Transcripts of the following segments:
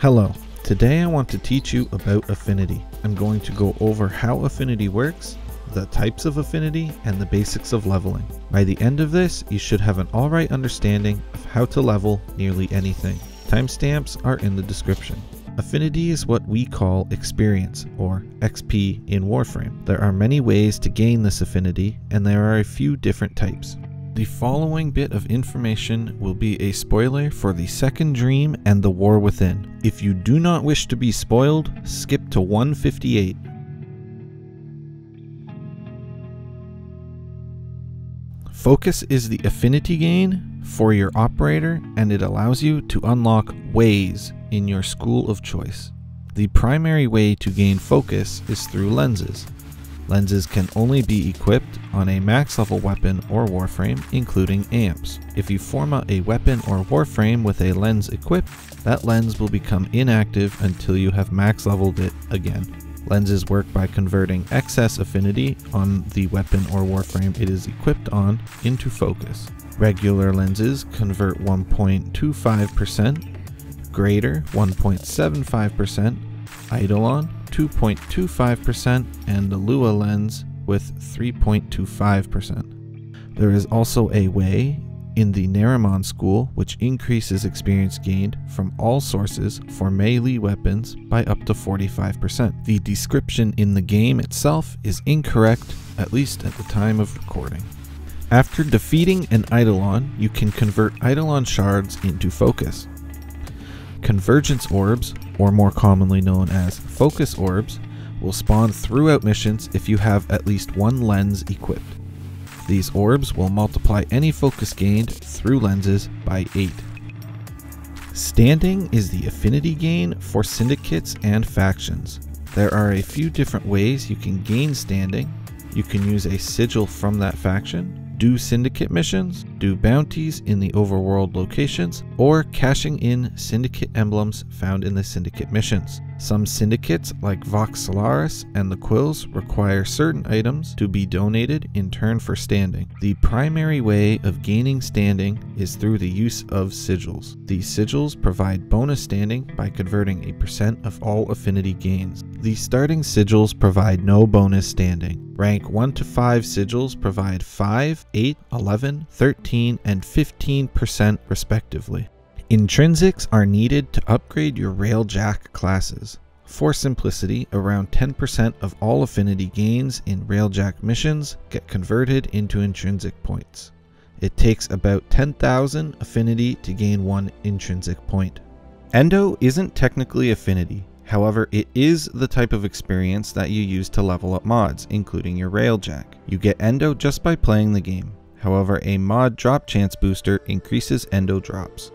Hello, today I want to teach you about affinity. I'm going to go over how affinity works, the types of affinity, and the basics of leveling. By the end of this, you should have an alright understanding of how to level nearly anything. Timestamps are in the description. Affinity is what we call experience, or XP in Warframe. There are many ways to gain this affinity, and there are a few different types. The following bit of information will be a spoiler for the second dream and the war within. If you do not wish to be spoiled, skip to 158. Focus is the affinity gain for your operator and it allows you to unlock ways in your school of choice. The primary way to gain focus is through lenses. Lenses can only be equipped on a max level weapon or warframe, including amps. If you format a weapon or warframe with a lens equipped, that lens will become inactive until you have max leveled it again. Lenses work by converting excess affinity on the weapon or warframe it is equipped on into focus. Regular lenses convert 1.25%, greater 1.75%, Eidolon 2.25%, and the Lua lens with 3.25%. There is also a way in the Naramon school which increases experience gained from all sources for melee weapons by up to 45%. The description in the game itself is incorrect, at least at the time of recording. After defeating an Eidolon, you can convert Eidolon shards into focus. Convergence orbs, or more commonly known as focus orbs, will spawn throughout missions if you have at least one lens equipped. These orbs will multiply any focus gained through lenses by 8. Standing is the affinity gain for syndicates and factions. There are a few different ways you can gain standing. You can use a sigil from that faction, do syndicate missions, do bounties in the overworld locations, or cashing in syndicate emblems found in the syndicate missions. Some syndicates, like Vox Solaris and the Quills, require certain items to be donated in turn for standing. The primary way of gaining standing is through the use of sigils. These sigils provide bonus standing by converting a percent of all affinity gains. The starting sigils provide no bonus standing. Rank 1 to 5 sigils provide 5, 8, 11, 13, and 15% respectively. Intrinsics are needed to upgrade your Railjack classes. For simplicity, around 10% of all affinity gains in Railjack missions get converted into intrinsic points. It takes about 10,000 affinity to gain one intrinsic point. Endo isn't technically affinity, however it is the type of experience that you use to level up mods, including your Railjack. You get Endo just by playing the game, however a mod drop chance booster increases Endo drops.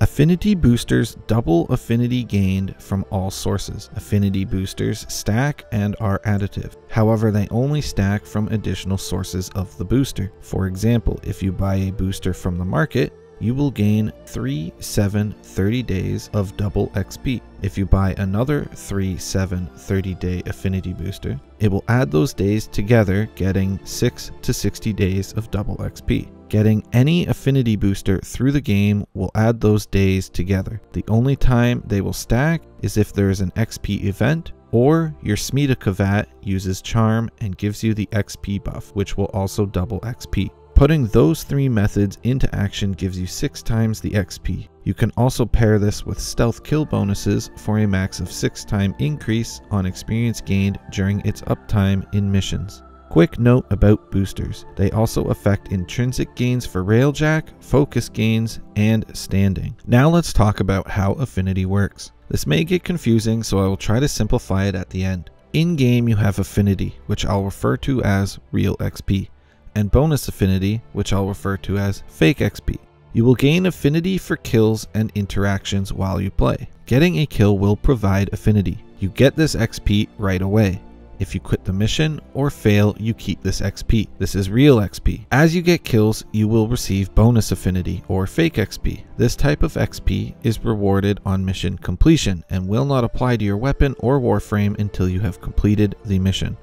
Affinity boosters double affinity gained from all sources. Affinity boosters stack and are additive. However, they only stack from additional sources of the booster. For example, if you buy a booster from the market, you will gain 3, 7, 30 days of double XP. If you buy another 3, 7, 30 day affinity booster, it will add those days together, getting 6 to 60 days of double XP. Getting any affinity booster through the game will add those days together. The only time they will stack is if there is an XP event or your Smita Kavat uses Charm and gives you the XP buff, which will also double XP. Putting those three methods into action gives you 6 times the XP. You can also pair this with stealth kill bonuses for a max of 6 time increase on experience gained during its uptime in missions. Quick note about boosters. They also affect intrinsic gains for Railjack, focus gains, and standing. Now let's talk about how affinity works. This may get confusing, so I will try to simplify it at the end. In game you have affinity, which I'll refer to as real XP and bonus affinity, which I'll refer to as fake XP. You will gain affinity for kills and interactions while you play. Getting a kill will provide affinity. You get this XP right away. If you quit the mission or fail, you keep this XP. This is real XP. As you get kills, you will receive bonus affinity or fake XP. This type of XP is rewarded on mission completion and will not apply to your weapon or warframe until you have completed the mission.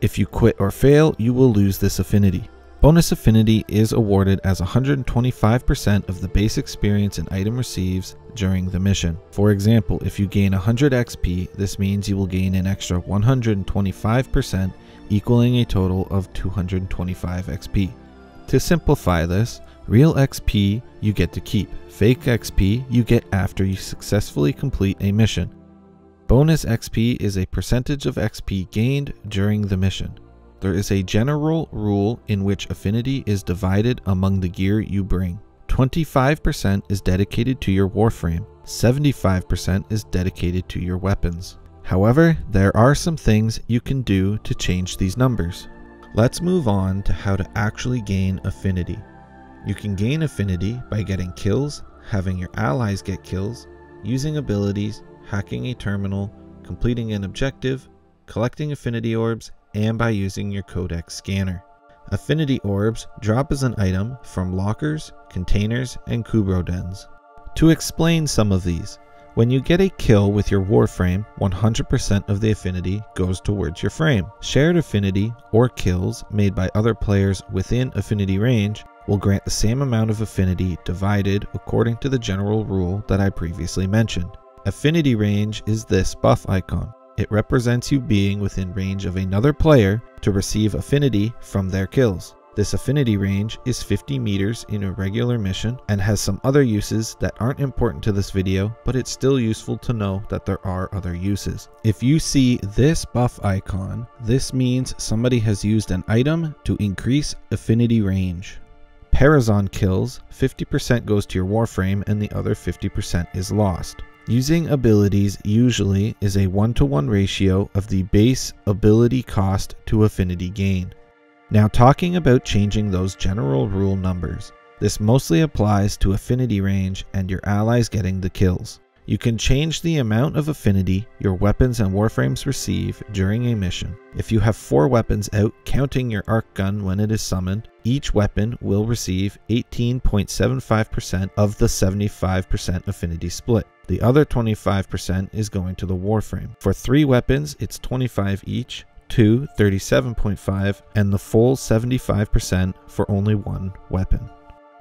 If you quit or fail, you will lose this affinity. Bonus affinity is awarded as 125% of the base experience an item receives during the mission. For example, if you gain 100 XP, this means you will gain an extra 125%, equaling a total of 225 XP. To simplify this, real XP you get to keep, fake XP you get after you successfully complete a mission. Bonus XP is a percentage of XP gained during the mission. There is a general rule in which affinity is divided among the gear you bring. 25% is dedicated to your warframe, 75% is dedicated to your weapons. However, there are some things you can do to change these numbers. Let's move on to how to actually gain affinity. You can gain affinity by getting kills, having your allies get kills, using abilities, hacking a terminal, completing an objective, collecting affinity orbs, and by using your codex scanner. Affinity orbs drop as an item from lockers, containers, and Kubrow dens. To explain some of these, when you get a kill with your warframe, 100% of the affinity goes towards your frame. Shared affinity, or kills made by other players within affinity range, will grant the same amount of affinity divided according to the general rule that I previously mentioned. Affinity range is this buff icon. It represents you being within range of another player to receive affinity from their kills. This affinity range is 50 meters in a regular mission and has some other uses that aren't important to this video, but it's still useful to know that there are other uses. If you see this buff icon, this means somebody has used an item to increase affinity range. Parazon kills, 50% goes to your warframe and the other 50% is lost. Using abilities usually is a one-to-one -one ratio of the base ability cost to affinity gain. Now talking about changing those general rule numbers, this mostly applies to affinity range and your allies getting the kills. You can change the amount of affinity your weapons and warframes receive during a mission. If you have 4 weapons out counting your arc gun when it is summoned, each weapon will receive 18.75% of the 75% affinity split. The other 25% is going to the warframe. For 3 weapons, it's 25 each, 2 37.5, and the full 75% for only one weapon.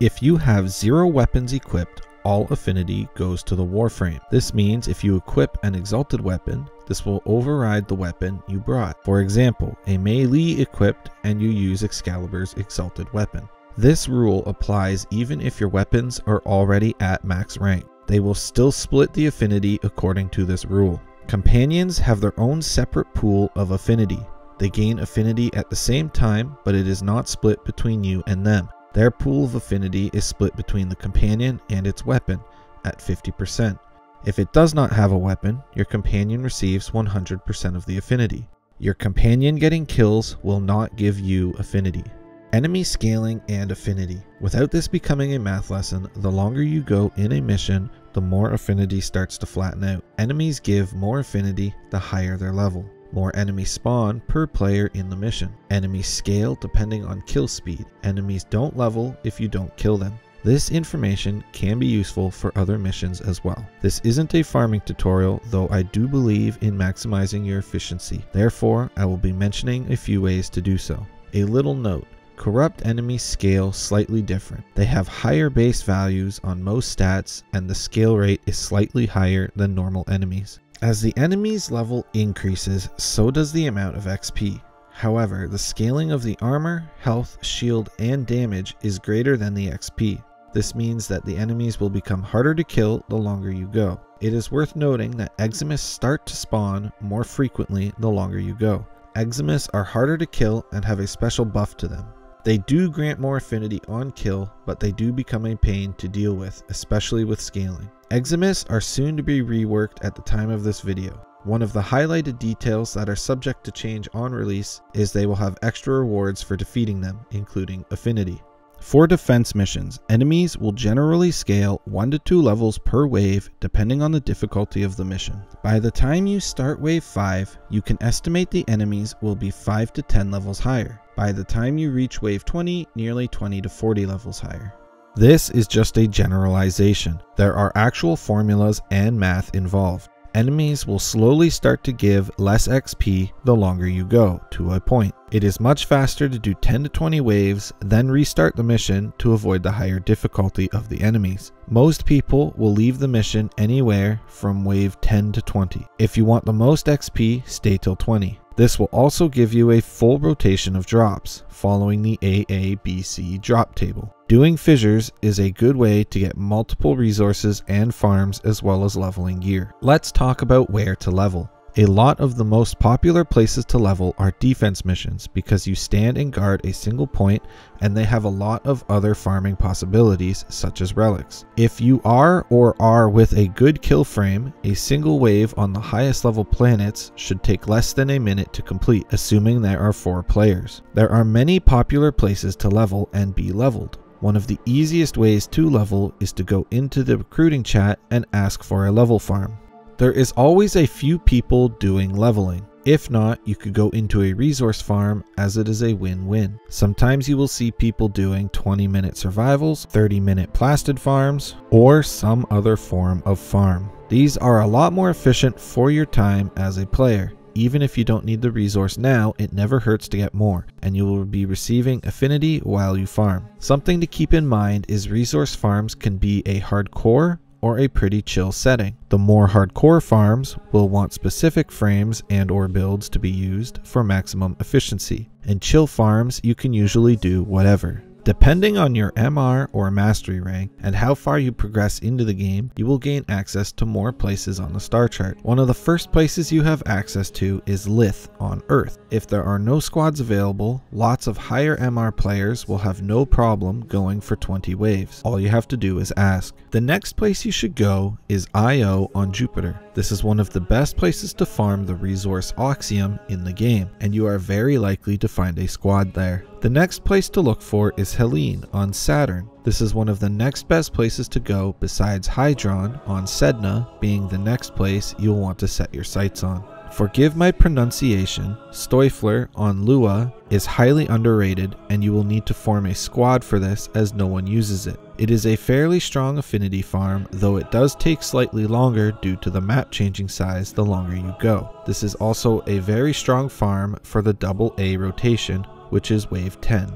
If you have 0 weapons equipped, all affinity goes to the warframe. This means if you equip an exalted weapon, this will override the weapon you brought. For example, a melee equipped and you use Excalibur's exalted weapon. This rule applies even if your weapons are already at max rank. They will still split the affinity according to this rule. Companions have their own separate pool of affinity. They gain affinity at the same time, but it is not split between you and them. Their pool of affinity is split between the companion and its weapon at 50%. If it does not have a weapon, your companion receives 100% of the affinity. Your companion getting kills will not give you affinity. Enemy scaling and affinity. Without this becoming a math lesson, the longer you go in a mission, the more affinity starts to flatten out. Enemies give more affinity the higher their level. More enemies spawn per player in the mission. Enemies scale depending on kill speed. Enemies don't level if you don't kill them. This information can be useful for other missions as well. This isn't a farming tutorial, though I do believe in maximizing your efficiency. Therefore, I will be mentioning a few ways to do so. A little note, Corrupt enemies scale slightly different. They have higher base values on most stats and the scale rate is slightly higher than normal enemies. As the enemy's level increases, so does the amount of XP. However, the scaling of the armor, health, shield, and damage is greater than the XP. This means that the enemies will become harder to kill the longer you go. It is worth noting that Eximus start to spawn more frequently the longer you go. Eximus are harder to kill and have a special buff to them. They do grant more affinity on kill, but they do become a pain to deal with, especially with scaling. Eximus are soon to be reworked at the time of this video. One of the highlighted details that are subject to change on release is they will have extra rewards for defeating them, including affinity. For defense missions, enemies will generally scale 1 to 2 levels per wave depending on the difficulty of the mission. By the time you start wave 5, you can estimate the enemies will be 5 to 10 levels higher. By the time you reach wave 20, nearly 20 to 40 levels higher. This is just a generalization. There are actual formulas and math involved. Enemies will slowly start to give less XP the longer you go, to a point. It is much faster to do 10 to 20 waves, then restart the mission to avoid the higher difficulty of the enemies. Most people will leave the mission anywhere from wave 10 to 20. If you want the most XP, stay till 20. This will also give you a full rotation of drops, following the AABC drop table. Doing fissures is a good way to get multiple resources and farms as well as leveling gear. Let's talk about where to level. A lot of the most popular places to level are defense missions because you stand and guard a single point and they have a lot of other farming possibilities such as relics. If you are or are with a good kill frame, a single wave on the highest level planets should take less than a minute to complete assuming there are 4 players. There are many popular places to level and be leveled. One of the easiest ways to level is to go into the recruiting chat and ask for a level farm. There is always a few people doing leveling. If not, you could go into a resource farm as it is a win-win. Sometimes you will see people doing 20 minute survivals, 30 minute plastid farms, or some other form of farm. These are a lot more efficient for your time as a player. Even if you don't need the resource now, it never hurts to get more, and you will be receiving affinity while you farm. Something to keep in mind is resource farms can be a hardcore or a pretty chill setting. The more hardcore farms will want specific frames and or builds to be used for maximum efficiency. In chill farms, you can usually do whatever. Depending on your MR or mastery rank and how far you progress into the game, you will gain access to more places on the star chart. One of the first places you have access to is Lith on Earth. If there are no squads available, lots of higher MR players will have no problem going for 20 waves. All you have to do is ask. The next place you should go is Io on Jupiter. This is one of the best places to farm the resource Oxium in the game, and you are very likely to find a squad there. The next place to look for is Helene on Saturn. This is one of the next best places to go besides Hydron on Sedna being the next place you'll want to set your sights on. Forgive my pronunciation, Stöfler on Lua is highly underrated and you will need to form a squad for this as no one uses it. It is a fairly strong affinity farm, though it does take slightly longer due to the map changing size the longer you go. This is also a very strong farm for the double A rotation, which is wave 10.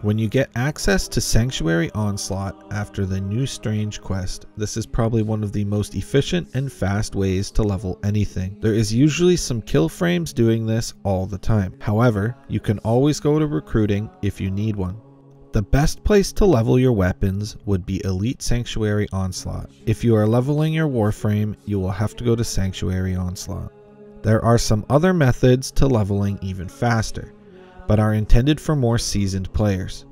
When you get access to Sanctuary Onslaught after the new Strange quest, this is probably one of the most efficient and fast ways to level anything. There is usually some kill frames doing this all the time. However, you can always go to recruiting if you need one. The best place to level your weapons would be Elite Sanctuary Onslaught. If you are leveling your Warframe, you will have to go to Sanctuary Onslaught. There are some other methods to leveling even faster but are intended for more seasoned players.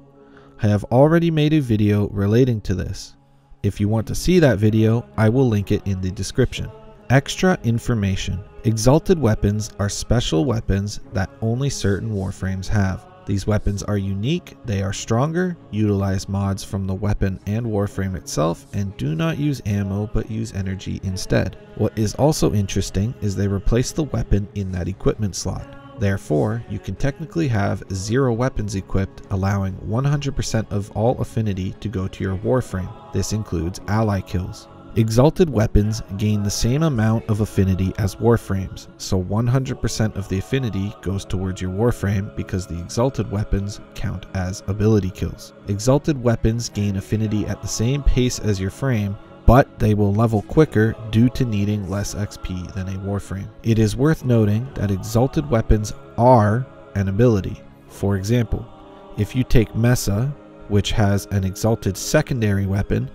I have already made a video relating to this. If you want to see that video, I will link it in the description. Extra information. Exalted weapons are special weapons that only certain warframes have. These weapons are unique, they are stronger, utilize mods from the weapon and warframe itself, and do not use ammo but use energy instead. What is also interesting is they replace the weapon in that equipment slot. Therefore, you can technically have zero weapons equipped, allowing 100% of all affinity to go to your warframe. This includes ally kills. Exalted weapons gain the same amount of affinity as warframes, so 100% of the affinity goes towards your warframe because the exalted weapons count as ability kills. Exalted weapons gain affinity at the same pace as your frame, but they will level quicker due to needing less XP than a Warframe. It is worth noting that exalted weapons are an ability. For example, if you take Mesa, which has an exalted secondary weapon,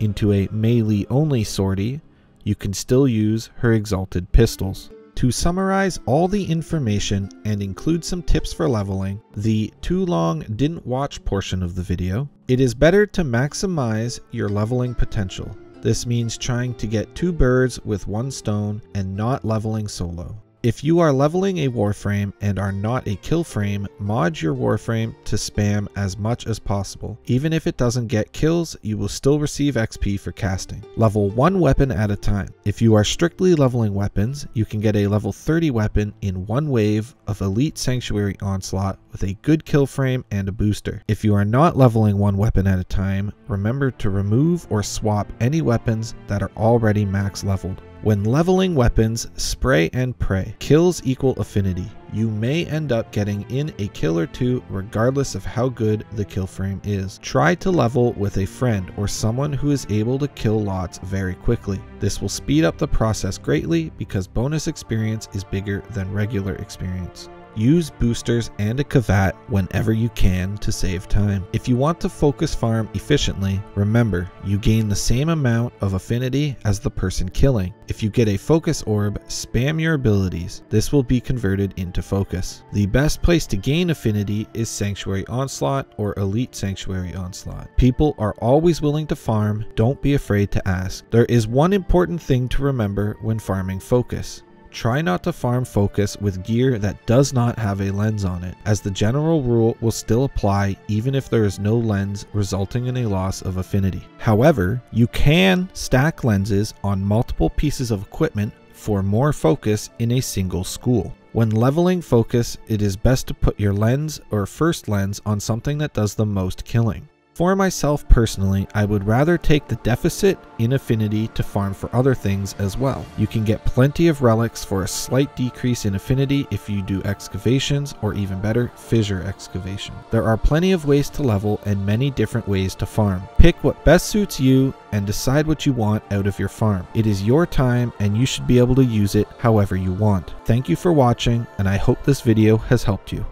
into a melee only sortie, you can still use her exalted pistols. To summarize all the information and include some tips for leveling, the too long didn't watch portion of the video, it is better to maximize your leveling potential. This means trying to get two birds with one stone and not leveling solo. If you are leveling a warframe and are not a kill frame, mod your warframe to spam as much as possible. Even if it doesn't get kills, you will still receive XP for casting. Level one weapon at a time. If you are strictly leveling weapons, you can get a level 30 weapon in one wave of Elite Sanctuary Onslaught with a good kill frame and a booster. If you are not leveling one weapon at a time, remember to remove or swap any weapons that are already max leveled. When leveling weapons, spray and pray. Kills equal affinity. You may end up getting in a kill or two regardless of how good the kill frame is. Try to level with a friend or someone who is able to kill lots very quickly. This will speed up the process greatly because bonus experience is bigger than regular experience. Use boosters and a Kavat whenever you can to save time. If you want to focus farm efficiently, remember you gain the same amount of affinity as the person killing. If you get a focus orb, spam your abilities. This will be converted into focus. The best place to gain affinity is Sanctuary Onslaught or Elite Sanctuary Onslaught. People are always willing to farm, don't be afraid to ask. There is one important thing to remember when farming focus. Try not to farm focus with gear that does not have a lens on it, as the general rule will still apply even if there is no lens resulting in a loss of affinity. However, you can stack lenses on multiple pieces of equipment for more focus in a single school. When leveling focus, it is best to put your lens or first lens on something that does the most killing. For myself personally, I would rather take the deficit in affinity to farm for other things as well. You can get plenty of relics for a slight decrease in affinity if you do excavations or even better, fissure excavation. There are plenty of ways to level and many different ways to farm. Pick what best suits you and decide what you want out of your farm. It is your time and you should be able to use it however you want. Thank you for watching and I hope this video has helped you.